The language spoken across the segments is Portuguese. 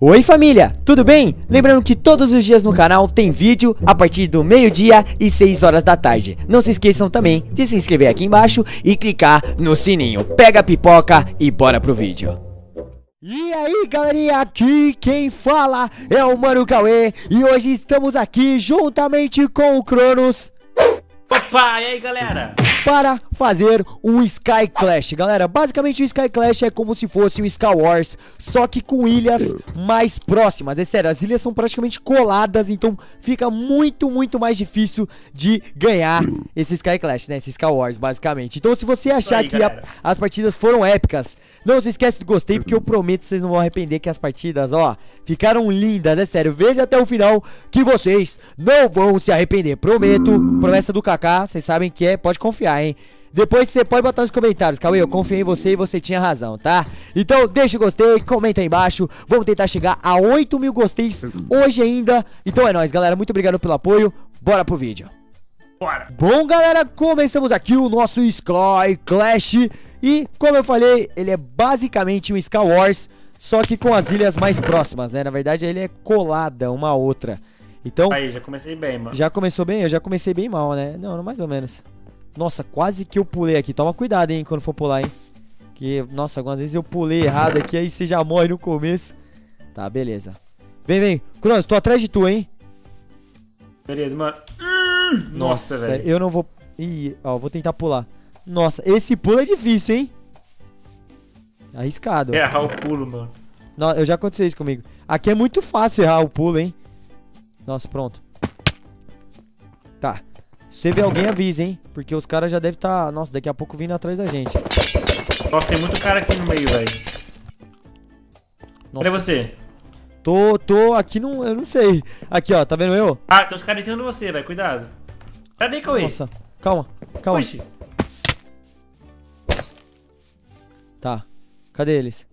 Oi família, tudo bem? Lembrando que todos os dias no canal tem vídeo a partir do meio-dia e 6 horas da tarde. Não se esqueçam também de se inscrever aqui embaixo e clicar no sininho. Pega a pipoca e bora pro vídeo. E aí galerinha, aqui quem fala é o Mano Cauê e hoje estamos aqui juntamente com o Cronos Opa, e aí galera? para fazer um Sky Clash. Galera, basicamente o Sky Clash é como se fosse o Sky Wars Só que com ilhas mais próximas. É sério, as ilhas são praticamente coladas Então fica muito, muito mais difícil de ganhar esse Sky Clash, né? Esse Sky Wars, basicamente. Então se você achar aí, que a- as partidas foram épicas Não se esquece do gostei Porque eu prometo que vocês não vão arrepender Que as partidas, ó, ficaram lindas. É sério, veja até o final Que vocês não vão se arrepender. Prometo, promessa do Kaká Vocês sabem que é, pode confiar, hein depois você pode botar nos comentários, Cauê, eu confiei em você e você tinha razão, tá? Então deixa o gostei, comenta aí embaixo Vamos tentar chegar a 8 mil gosteis hoje ainda Então é nóis, galera, muito obrigado pelo apoio Bora pro vídeo Bora! Bom, galera, começamos aqui o nosso Sky Clash E, como eu falei, ele é basicamente um Sky Wars Só que com as ilhas mais próximas, né? Na verdade, ele é colada uma à outra Então, Aí, já comecei bem, mano. já começou bem? Eu já comecei bem mal, né? Não, mais ou menos Nossa, quase que eu pulei aqui Toma cuidado, hein, quando for pular, hein Que, nossa, algumas vezes eu pulei errado aqui Aí você já morre no começo Tá, beleza Vem, vem Cronos, tô atrás de tu, hein Beleza, mano. Hum, Nossa, velho. Eu não vou. Ih, ó, vou tentar pular. Nossa, esse pulo é difícil, hein? Arriscado. Errar o pulo, mano. Não, eu já aconteceu isso comigo. Aqui é muito fácil errar o pulo, hein? Nossa, pronto. Tá. Se você vê alguém, avisa, hein? Porque os caras já devem estar. Tá... Nossa, daqui a pouco vindo atrás da gente. Nossa, tem muito cara aqui no meio, velho. Cadê você? Tô, tô aqui não. Eu não sei. Aqui, ó, tá vendo eu? Ah, tem uns caras em cima de você, velho. Cuidado. Cadê, Cauê? Nossa. Calma, calma. Oxi. Tá. Cadê eles?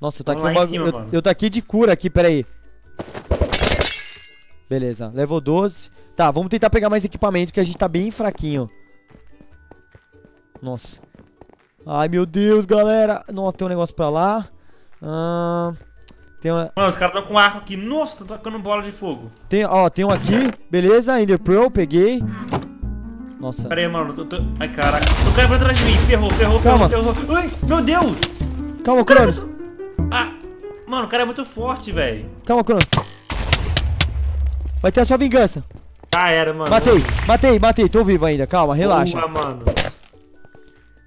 Nossa, eu tô aqui um bagulho. eu, mano. eu tô aqui de cura aqui, peraí. Beleza, level 12. Tá, vamos tentar pegar mais equipamento que a gente tá bem fraquinho. Nossa. Ai, meu Deus, galera. Nossa, tem um negócio pra lá. Ahn, tem, uma, Mano, os caras estão com arco aqui. Nossa, tô tocando bola de fogo. tem, ó, tem um aqui. Beleza, Ender Pearl, peguei. Nossa. Pera aí, mano. Tô, tô... Ai, caraca. O cara vai atrás de mim. Ferrou, ferrou, Calma. ferrou, ferrou. Ai, meu Deus. Calma, Cronos. Ah, mano, o cara é muito forte, velho. Calma, Cronos. Vai ter a sua vingança. Já era, mano. Matei, matei, matei. Tô vivo ainda. Calma, relaxa. Boa, mano.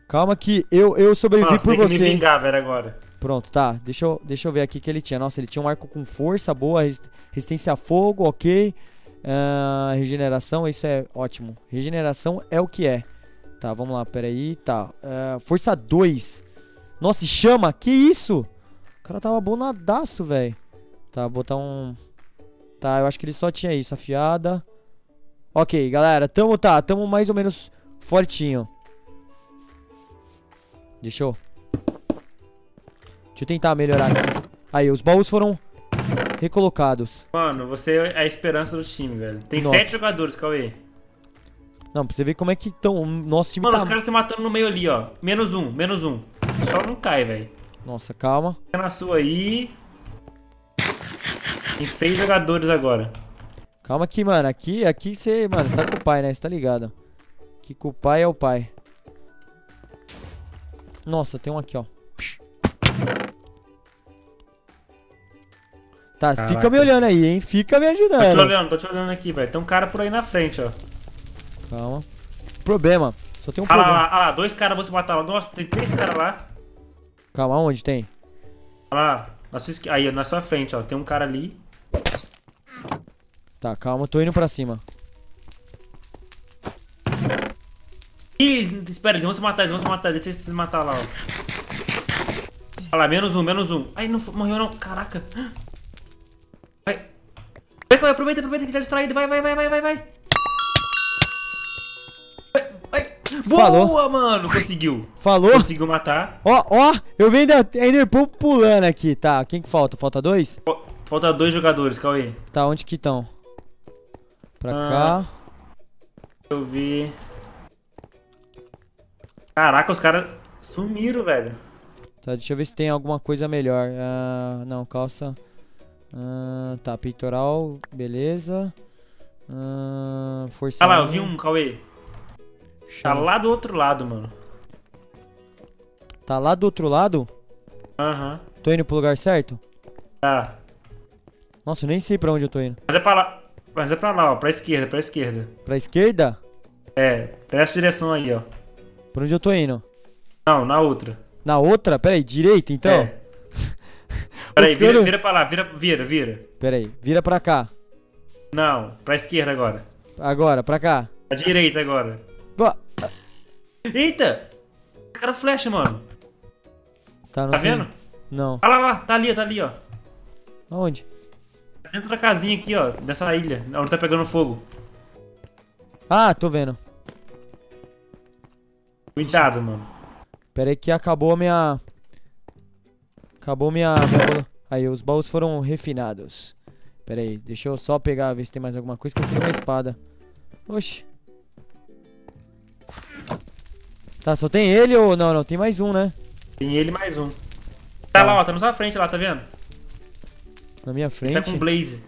Calma que eu, eu sobrevivi Nossa, por tem que você, me hein? vingar, velho, agora. Pronto, tá. Deixa eu, deixa eu ver aqui o que ele tinha. Nossa, ele tinha um arco com força boa, res- resistência a fogo, ok. Ah, regeneração, isso é ótimo. Regeneração é o que é. Tá, vamos lá, peraí. Tá. Ah, força 2. Nossa, chama? Que isso? O cara tava bonadaço, velho. Tá, botar um... Tá, eu acho que ele só tinha isso. Afiada. Ok, galera. Tamo, tá. Tamo mais ou menos fortinho. Deixa eu... Deixa eu tentar melhorar aqui. Aí, os baús foram recolocados. Mano, você é a esperança do time, velho. Tem Nossa. sete jogadores, Cauê. Não, pra você ver como é que estão. O nosso time Mano, tá. os caras se matando no meio ali, ó. Menos um, menos um. Só não cai, velho. Nossa, calma. Fica na sua aí. Tem seis jogadores agora. Calma aqui, mano. Aqui, aqui você. Mano, você tá com o pai, né? Você tá ligado? Que com o pai é o pai. Nossa, tem um aqui, ó. Tá, fica Caraca. me olhando aí, hein? Fica me Tô te ajudando. olhando, tô te olhando aqui, velho. Tem um cara por aí na frente, ó. Calma. Problema. Só tem um Ah problema. lá, ah lá, dois caras você matar lá. Nossa, tem três caras lá. Calma, onde tem? Ah lá, na sua esqui... aí, na sua frente, ó. Tem um cara ali. Tá, calma, tô indo pra cima. Ih, espera, eles vão se matar, eles vão se matar. Deixa eles se matar lá, ó. Olha lá, menos um, menos um. Ai, não morreu não. Caraca. Vai. Vai, vai, aproveita, aproveita que tá distraído. Vai, vai, vai, vai, vai, vai. Boa, Falou. mano. Conseguiu. Falou? Conseguiu matar. Ó, ó, eu venho da Ender Pearl pulando aqui, tá? Quem que falta? Falta dois? Falta dois jogadores, Cauê. Tá, onde que estão? Pra Ah. cá. Deixa eu ver. Caraca, os caras sumiram, velho. Tá, deixa eu ver se tem alguma coisa melhor. Ah, não, calça. Ah, tá, peitoral, beleza. Ah, força. Ah lá, eu vi um, Cauê. Tá lá do outro lado, mano. Tá lá do outro lado? Aham. Tô indo pro lugar certo? Tá. Nossa, eu nem sei pra onde eu tô indo. Mas é pra lá. Mas é pra lá, ó. Pra esquerda, pra esquerda. Pra esquerda? É, presta direção aí, ó. Pra onde eu tô indo? Não, na outra. Na outra? Pera aí, direita então? É. Peraí, O vira, vira pra lá, vira, vira, vira. Pera aí, vira pra cá. Não, pra esquerda agora. Agora, pra cá. Pra direita agora. Boa. Eita! Cara flecha, mano. Tá, Tá vendo? Não. Olha lá, lá, tá ali, tá ali, ó. Aonde? Dentro da casinha aqui, ó. Dessa ilha, onde tá pegando fogo. Ah, tô vendo. Cuidado, mano. Pera aí que acabou a minha... Acabou minha... Aí, os baús foram refinados. Pera aí, deixa eu só pegar, ver se tem mais alguma coisa que eu queria uma espada. Oxi. Tá, só tem ele ou... Não, não, tem mais um, né? Tem ele mais um. Tá, Tá. lá, ó. Tá na sua frente lá, tá vendo? Na minha Ele frente. tá com blaze.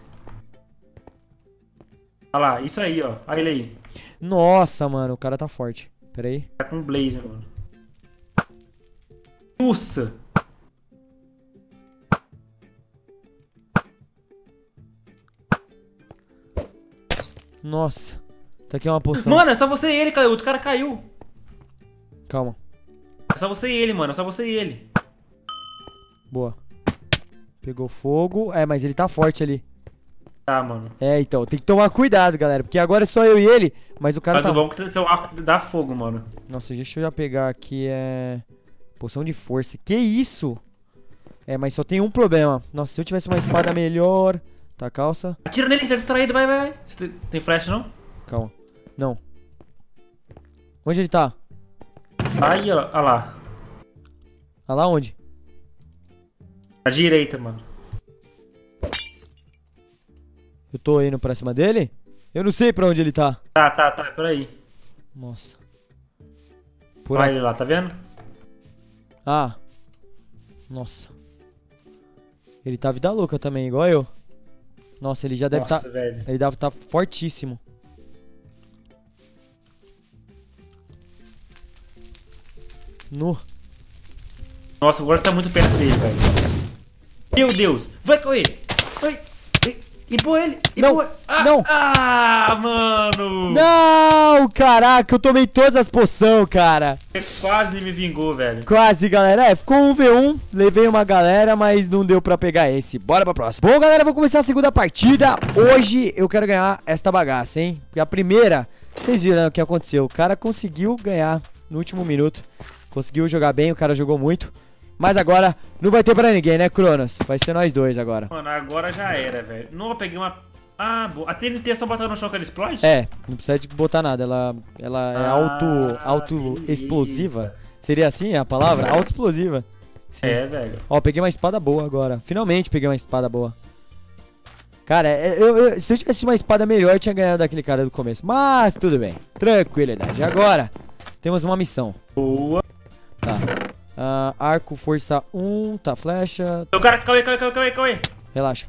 Olha lá, isso aí, ó. Olha ele aí. Nossa, mano, o cara tá forte. Pera aí. Tá com blaze, mano. Nossa! Nossa. Tá aqui uma poção. Mano, é só você e ele, caiu. Outro cara caiu. Calma. É só você e ele, mano. É só você e ele. Boa. Pegou fogo. É, mas ele tá forte ali. Tá, mano. É, então, tem que tomar cuidado, galera. Porque agora é só eu e ele, mas o cara Mas tá. o bom é que seu arco dá fogo, mano. Nossa, deixa eu já pegar aqui. É. Poção de força. Que isso? É, mas só tem um problema. Nossa, se eu tivesse uma espada melhor. Tá, calça. Atira nele, tá distraído. Vai, vai, vai. Você tem- flash, não? Calma. Não. Onde ele tá? Aí, ó. Olha lá. Ah lá onde? À direita, mano. Eu tô indo pra cima dele? Eu não sei pra onde ele tá. Tá, tá, tá. Peraí. Nossa. Por Olha aí. ele lá, tá vendo? Ah. Nossa. Ele tá vida louca também, igual eu. Nossa, ele já deve tá. Nossa, velho. Ele deve tá fortíssimo. No. Nossa, agora tá muito perto dele, velho. Meu Deus. Vai, Cauê. Vai. E- Empurra ele. Não, Empurra. Ah, não. Ah, mano. Não! Caraca, eu tomei todas as poções, cara. Você quase me vingou, velho. Quase, galera. É, ficou um V1. Levei uma galera, mas não deu pra pegar esse. Bora pra próxima. Bom, galera, vou começar a segunda partida. Hoje eu quero ganhar esta bagaça, hein? Porque a primeira, vocês viram né, o que aconteceu. O cara conseguiu ganhar no último minuto. Conseguiu jogar bem, o cara jogou muito. Mas agora não vai ter pra ninguém, né, Cronos? Vai ser nós dois agora. Mano, agora já era, velho. Não, eu peguei uma... Ah, boa. A TNT é só botar no chão que ela explode? É, não precisa de botar nada. Ela, ela é Ah, auto, auto explosiva. Seria assim a palavra? Auto explosiva. Sim. É, velho. Ó, peguei uma espada boa agora. Finalmente peguei uma espada boa. Cara, é, eu- eu- se eu tivesse uma espada melhor, eu tinha ganhado daquele cara do começo. Mas tudo bem. Tranquilidade. Agora, temos uma missão. Boa. Arco, força 1. Tá, flecha. O cara, Cauê, Cauê, Cauê, Cauê, Cauê. Relaxa.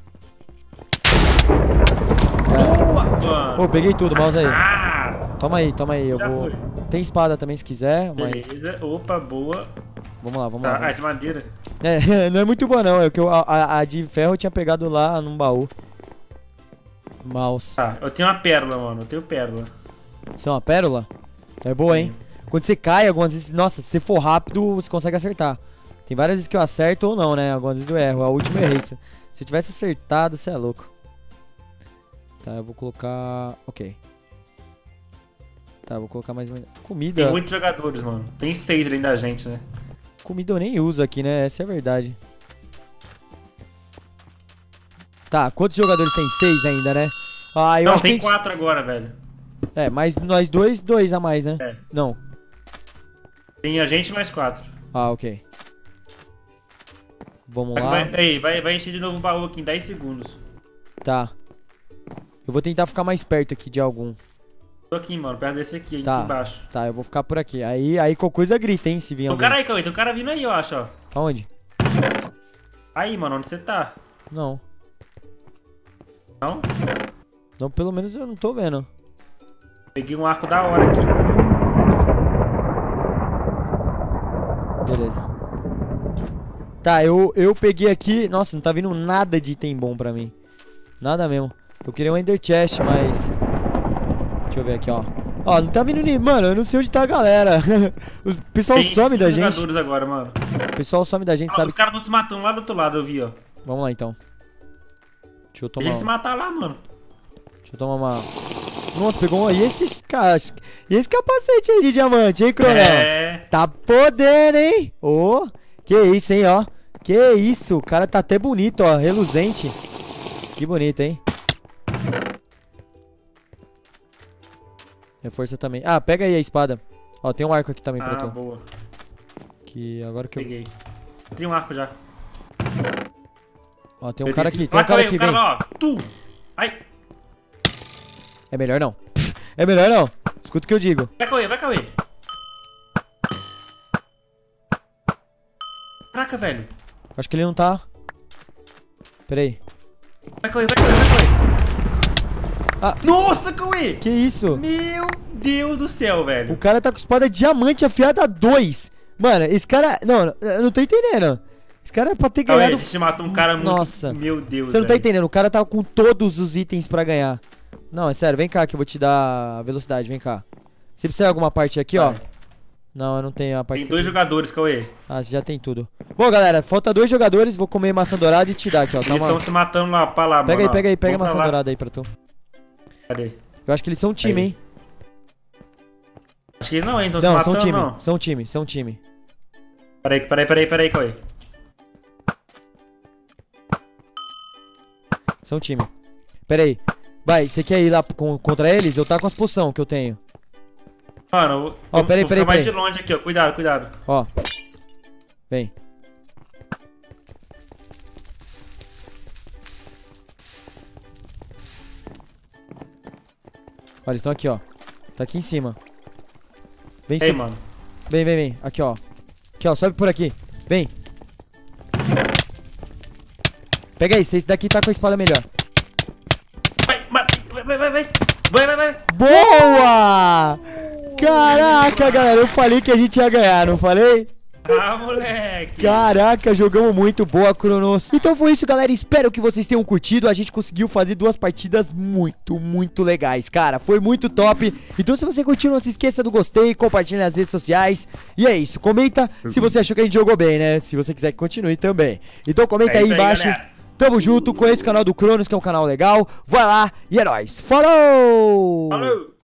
Boa, mano. Ô, peguei tudo, mouse aí. Ah, Toma aí, toma aí. Eu já vou. foi. Tem espada também se quiser. Beleza. Opa, boa. Vamos lá, vamos Tá, lá. ah, de madeira. É, não é muito boa não. É que eu- a, a- de ferro eu tinha pegado lá num baú. Mouse. Tá, eu tenho uma pérola, mano. Eu tenho pérola. Isso é uma pérola? É boa, hein? Quando você cai, algumas vezes, nossa, se você for rápido, você consegue acertar. Tem várias vezes que eu acerto ou não, né? Algumas vezes eu erro. A última eu errei. Se eu tivesse acertado, você é louco. Tá, eu vou colocar. Ok. Tá, vou colocar mais uma. Tem Comida. muitos jogadores, mano. Tem seis além da gente, né? Comida eu nem uso aqui, né? Essa é a verdade. Tá, quantos jogadores tem? Seis ainda, né? Ah, eu Não, acho tem que. gente- quatro agora, velho. É, mas nós dois, dois a mais, né? É. Não. Tem a gente mais quatro. Ah, ok. Vamos lá. Vai, vai, vai, vai encher de novo o baú aqui em 10 segundos. Tá. Eu vou tentar ficar mais perto aqui de algum. Tô aqui, mano, perto desse aqui, Tá. aqui embaixo. Tá, eu vou ficar por aqui. Aí, aí qualquer coisa grita, hein, se vir Tem um alguém. cara aí, Cauê. Tem um cara vindo aí, eu acho, ó. Aonde? Aí, mano, onde você tá? Não. Não? Não, pelo menos eu não tô vendo. Peguei um arco da hora aqui. Beleza. Tá, eu, eu peguei aqui... Nossa, não tá vindo nada de item bom pra mim. Nada mesmo. Eu queria um Ender Chest, mas... Deixa eu ver aqui, ó. Ó, não tá vindo nem... Mano, eu não sei onde tá a galera. o pessoal Tem some da gente. agora, mano. O pessoal some da gente, Ah, sabe? Os caras estão se matando lá do outro lado, eu vi, ó. Vamos lá, então. Deixa eu tomar... gente se matar lá, mano. Deixa eu tomar uma... Nossa, pegou uma... E caras... E esse capacete aí de diamante, hein, Cronão? É. Tá podendo, hein? Ô, que isso, hein, ó. Que isso, o cara tá até bonito, ó, reluzente. Que bonito, hein? Reforça também. Ah, pega aí a espada. Ó, tem um arco aqui também pra Ah, tu. boa. Que agora que eu... Peguei. Tem um arco já. Ó, tem um cara aqui, tem um cara aqui, cara vem. lá, ó. Tu! Ai! É melhor não. É melhor não. Escuta o que eu digo. Vai, Cauê, vai, Cauê. Caraca, velho. Acho que ele não tá... Pera aí. Vai, Cauê, vai, Cauê, vai, Cauê. Ah. Nossa, Cauê! Que isso? Meu Deus do céu, O velho. cara tá com espada diamante afiada 2. Mano, esse cara... Não, eu não tô entendendo. Esse cara é pra ter Cauê, a ganhado... gente matou um cara muito... Nossa. Meu Deus, Você não tá velho. entendendo, o cara tava com todos os itens pra ganhar. Não, é sério, vem cá que eu vou te dar velocidade, vem cá. Você precisa de alguma parte aqui, ó? Não, eu não tenho a parte Tem dois jogadores, Cauê. Ah, você já tem tudo. Bom, galera, falta dois jogadores, vou comer maçã dourada e te dar aqui, ó. Eles uma- estão se matando lá, pra lá, Pega aí, mano, ó. pega aí, pega a maçã lá. dourada aí pra tu. Cadê? Eu acho que eles são time, Aí. hein? Acho que eles não, hein? Estão se Não, matando, são time, não. são time, são time. Peraí, peraí, peraí, peraí, Cauê. São time. Pera aí. Vai, você quer ir lá com- contra eles? Eu tá com as poção que eu tenho. Mano, eu Ó, vou- peraí, peraí, mais peraí. de longe aqui, ó. Cuidado, cuidado. Ó. Vem. Olha, eles estão aqui, ó. Tá aqui em cima. Vem, Ei, sobe- mano. vem, vem, vem. Aqui, ó. Aqui, ó. Sobe por aqui. Vem. Pega aí, esse daqui tá com a espada melhor. Vai, vai, vai, vai. Vai, vai, vai. Boa! Caraca, galera, eu falei que a gente ia ganhar, não falei? Ah, moleque. Caraca, jogamos muito boa, Cronos. Então foi isso, galera. Espero que vocês tenham curtido. A gente conseguiu fazer duas partidas muito, muito legais, cara. Foi muito top. Então, se você curtiu, não se esqueça do gostei, compartilhe nas redes sociais. E é isso. Comenta se você achou que a gente jogou bem, né? Se você quiser que continue também. Então, comenta É aí aí, embaixo. galera. Tamo junto. Conheça o canal do Cronos, que é um canal legal. Vai lá e é nóis. Falou! Falou.